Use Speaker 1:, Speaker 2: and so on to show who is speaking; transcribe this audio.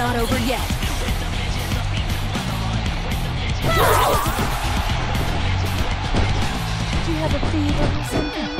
Speaker 1: not over yet. Do you have a fever or something?